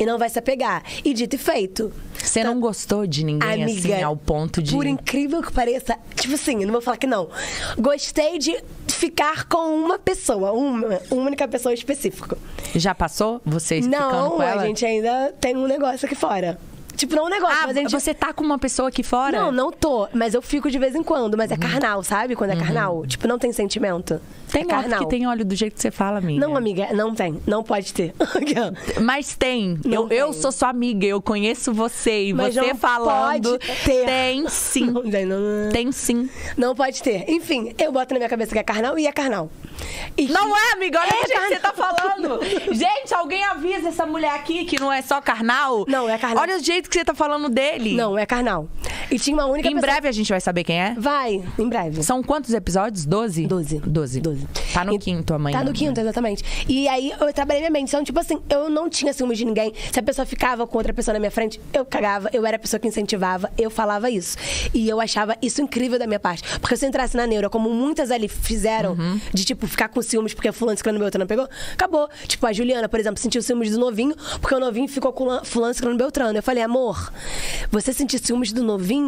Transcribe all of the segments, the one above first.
e não vai se apegar. E dito e feito. Você não gostou de ninguém Amiga, assim ao ponto de. Por incrível que pareça, tipo assim, não vou falar que não. Gostei de ficar com uma pessoa, uma, uma única pessoa específica. Já passou? Você ficando Não, com ela? a gente ainda tem um negócio aqui fora. Tipo, não um negócio, Ah, mas gente. você tá com uma pessoa aqui fora? Não, não tô, mas eu fico de vez em quando, mas é Uhum. carnal, sabe? Quando é carnal. Tipo, não tem sentimento. Tem é carnal. que tem olho do jeito que você fala, amiga. Não, amiga, não tem. Não pode ter. Mas tem. Não eu, eu tem. sou sua amiga, eu conheço você. E Mas você falando. pode ter. Tem sim. Não tem, não- Tem sim. Não pode ter. Enfim, eu boto na minha cabeça que é carnal e é carnal. E que- Não é, amiga? Olha É o jeito que você tá falando. Gente, alguém avisa essa mulher aqui que não é só carnal? Não, é carnal. Olha o jeito que você tá falando dele. Não, é carnal. E tinha uma única Em pessoa... breve a gente vai saber quem é? Vai, em breve. São quantos episódios? Doze? Doze. Doze. Doze. Tá no E- quinto amanhã. Tá no quinto, exatamente. E aí eu trabalhei minha mente. Então, tipo assim, eu não tinha ciúmes de ninguém. Se a pessoa ficava com outra pessoa na minha frente, eu cagava. Eu era a pessoa que incentivava, eu falava isso. E eu achava isso incrível da minha parte. Porque se eu entrasse na neura, como muitas ali fizeram, Uhum. de tipo, ficar com ciúmes porque fulano ciclano Beltrano pegou, acabou. Tipo, a Juliana, por exemplo, sentiu ciúmes do novinho, porque o novinho ficou com la- fulano ciclano Beltrano. Eu falei, amor, você sentir ciúmes do novinho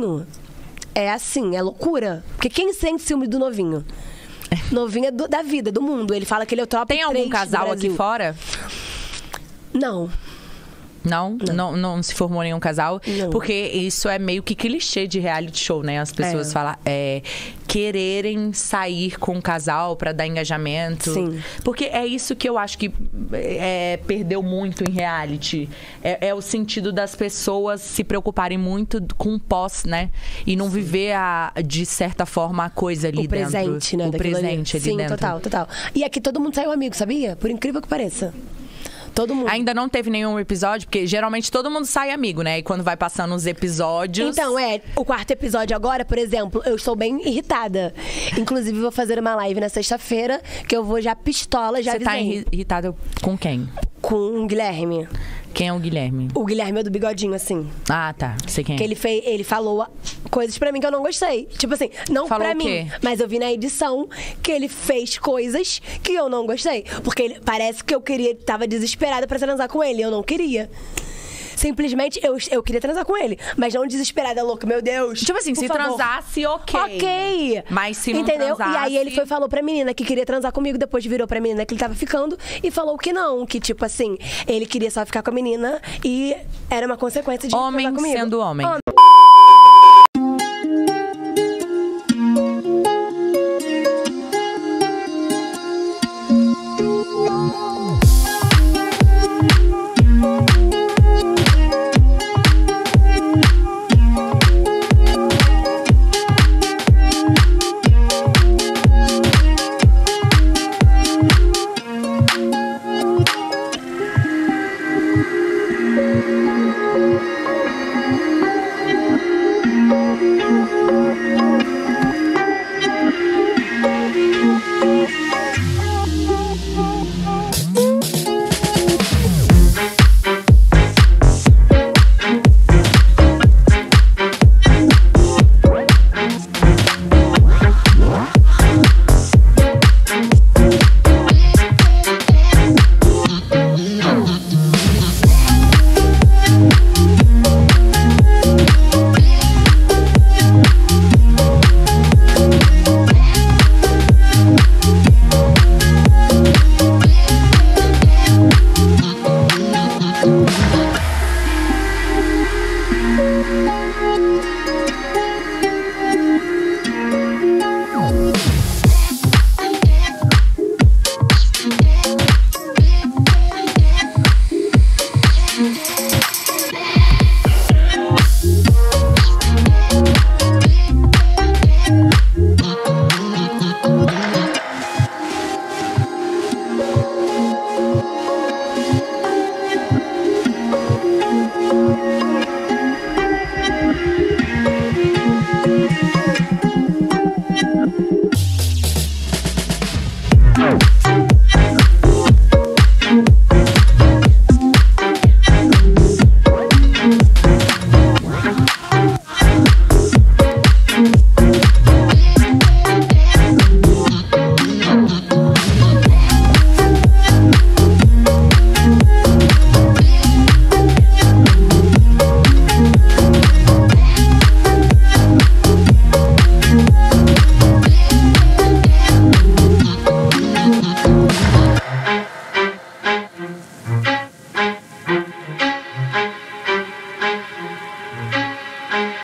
é assim, é loucura. Porque quem sente ciúme do novinho? Novinho é do- da vida, do mundo. Ele fala que ele é o top Tem algum 3 do casal aqui fora? Não. Não? não? Não se formou nenhum casal? Não. Porque isso é meio que clichê de reality show, né? As pessoas É. falam, é, quererem sair com o casal pra dar engajamento. Sim. Porque é isso que eu acho que é, perdeu muito em reality. É, é o sentido das pessoas se preocuparem muito com o pós, né? E não viver, a, de certa forma, a coisa ali o presente, dentro. né? O daquilo ali. presente ali Sim, dentro. total, total. E aqui todo mundo saiu amigo, sabia? Por incrível que pareça. Todo mundo. Ainda não teve nenhum episódio, porque geralmente todo mundo sai amigo, né? E quando vai passando os episódios. Então, é, o quarto episódio agora, por exemplo, eu estou bem irritada. Inclusive, vou fazer uma live na sexta-feira, que eu vou já pistola, já Você tá avisei. irritada com quem? Com o Guilherme. Quem é o Guilherme? O Guilherme é do bigodinho, assim. Ah, tá. Sei quem é. Que ele fez, ele falou coisas pra mim que eu não gostei. Tipo assim, não Falou pra mim, mas eu vi na edição que ele fez coisas que eu não gostei, porque ele parece que eu queria, tava desesperada pra transar com ele, eu não queria. Simplesmente eu, eu queria transar com ele, mas não desesperada, louca, meu Deus. Tipo assim, se favor. transasse, ok. Ok. Mas se não Entendeu? transasse... E aí ele foi falou pra menina que queria transar comigo, depois virou pra menina que ele tava ficando e falou que não, que tipo assim, ele queria só ficar com a menina e era uma consequência de Homem transar comigo. sendo homem. Homem.